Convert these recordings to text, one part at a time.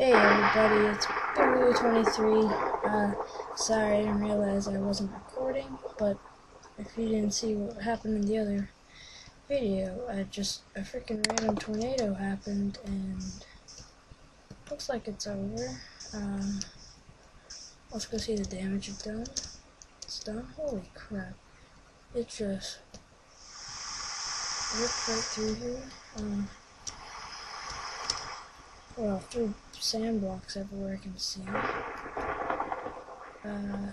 Hey everybody, it's Boo23. Uh, sorry, I didn't realize I wasn't recording, but if you didn't see what happened in the other video, I just, a freaking random tornado happened, and looks like it's over. Um, let's go see the damage it's done. It's done? Holy crap. It just ripped right through here. Um, well, through sand blocks everywhere I can see. Uh,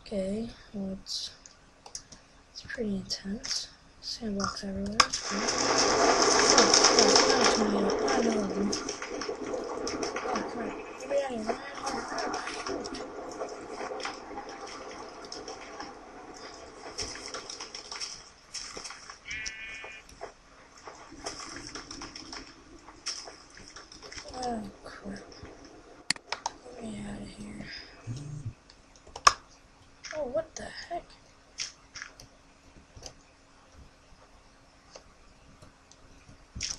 okay, well it's it's pretty intense. Sand blocks everywhere. Oh another. Oh crap! Get me out of here! Oh crap. Get me out of here. Oh, what the heck?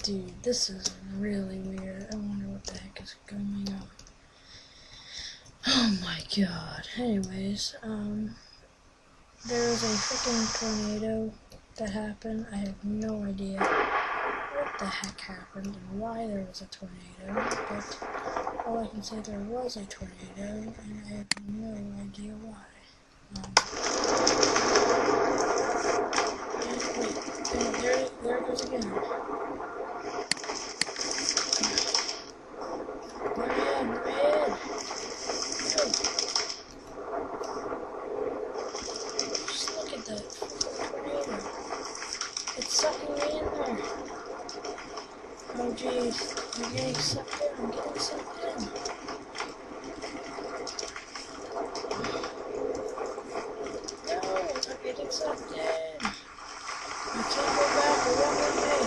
Dude, this is really weird. I wonder what the heck is going on. Oh my god. Anyways, um, there was a freaking tornado that happened. I have no idea what the heck happened and why there was a tornado, but all I can say there was a tornado, and I have no idea why. Um, and wait, there, there, there it goes again. Let me in, let me in. Ew. Just look at that freaking tornado. It's sucking me in there. Oh jeez, I'm getting sucked in, I'm getting sucked in. No, I'm getting sucked in. I can't go back, it won't let me.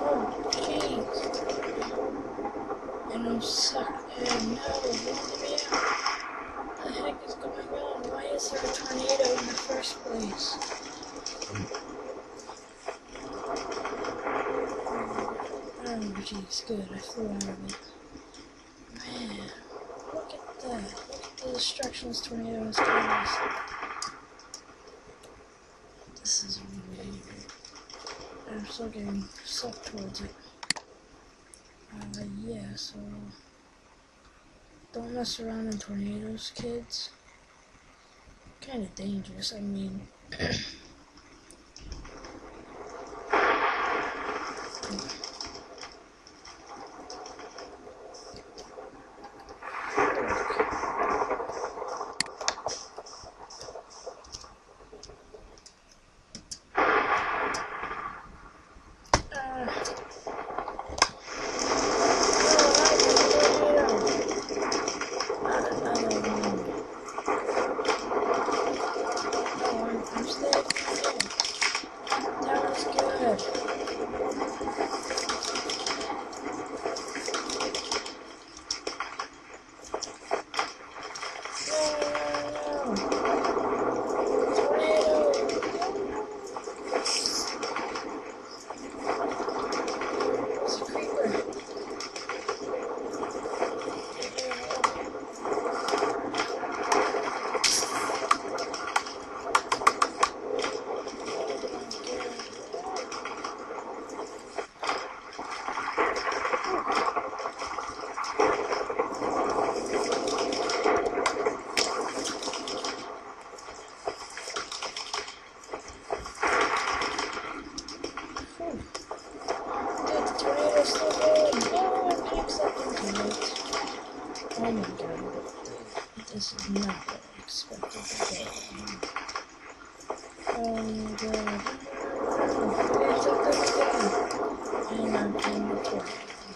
Oh jeez. And I'm sucked in. No, it won't let me out. What the heck is going on? Why is there a tornado in the first place? Oh, jeez, good. I out of it. Man, look at that. Look at the destruction this tornado has caused. This is really weird. I'm still getting sucked towards it. Uh, yeah, so. Don't mess around in tornadoes, kids. Kind of dangerous. I mean, uh, It's a creeper. Phew. Dude, the tornado's still going. No, I'm getting sucked into it. Oh my god. This is not what I expected to go. Oh my god. I'm sucked in. And I'm the tornado.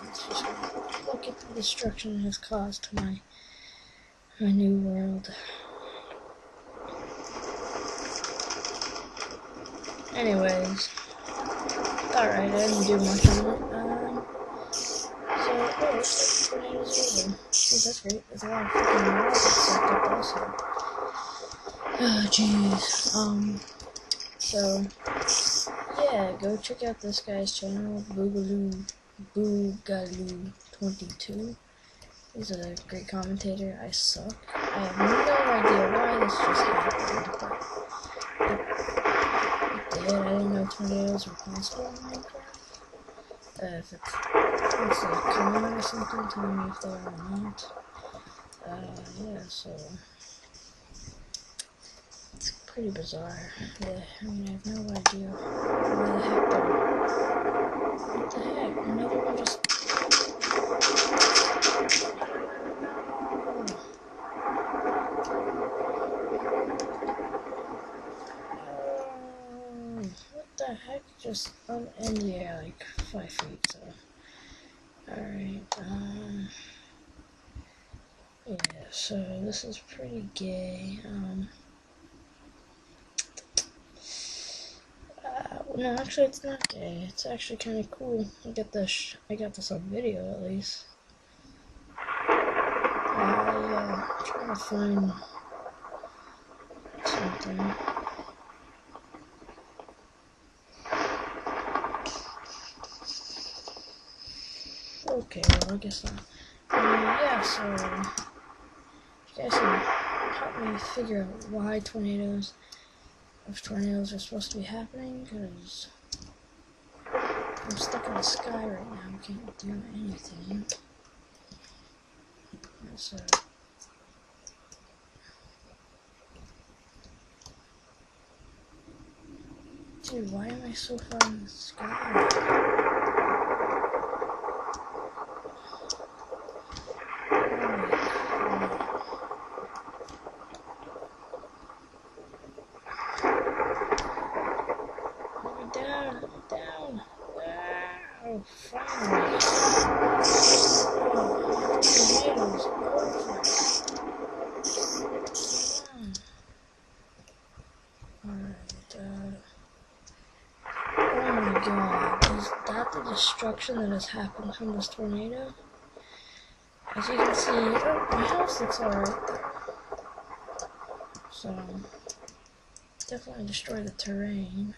Let's just look at the destruction it has caused to my, my new world. Anyways. Alright, I didn't do much on it. Um, so, oh, looks like the tornado's over. That's great. There's a lot of freaking rockets sucked up also. Oh, jeez. Um, so yeah, go check out this guy's channel, Boogaloo Boogaloo22. He's a great commentator. I suck. I have no idea why this just happened, but it, it did. I didn't know tornadoes were possible in Minecraft. Uh, if it's, it's like comment or something, tell me if they are or not. Uh, yeah, so it's pretty bizarre. Yeah, I mean, I have no idea why the heck they're. What the heck? Another one just. What the heck? Just um, in the air, like five feet. So, all right. Um. Yeah. So this is pretty gay. Um. Uh, no, actually, it's not gay. It's actually kind of cool. I got this. I got this on video at least. Uh, yeah, I'm trying to find something. Okay, well, I guess not. Uh, yeah, so you guys can help me figure out why tornadoes, if tornadoes are supposed to be happening, because I'm stuck in the sky right now. I can't do anything. So. Dude, why am I so far in the sky? Let me down, down. Oh, finally. Oh, tornadoes, perfect. Alright, uh. Oh my god, is that the Oh destruction that has happened from this tornado? As you can see, oh, my house looks alright. So, definitely destroy the terrain.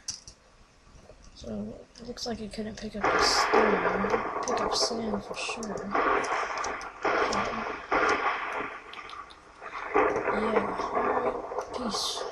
So, it looks like it couldn't pick up the stone. Pick up sand for sure. Yeah, peace.